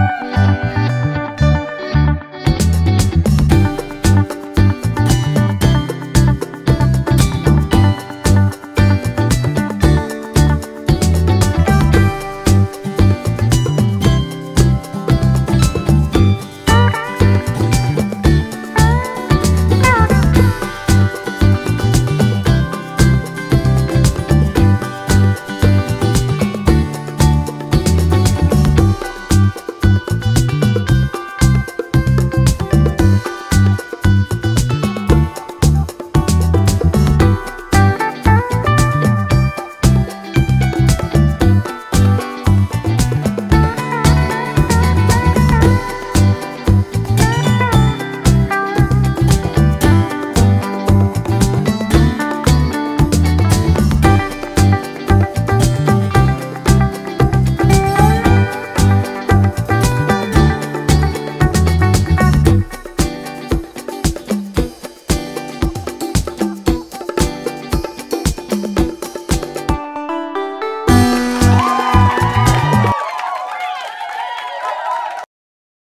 Música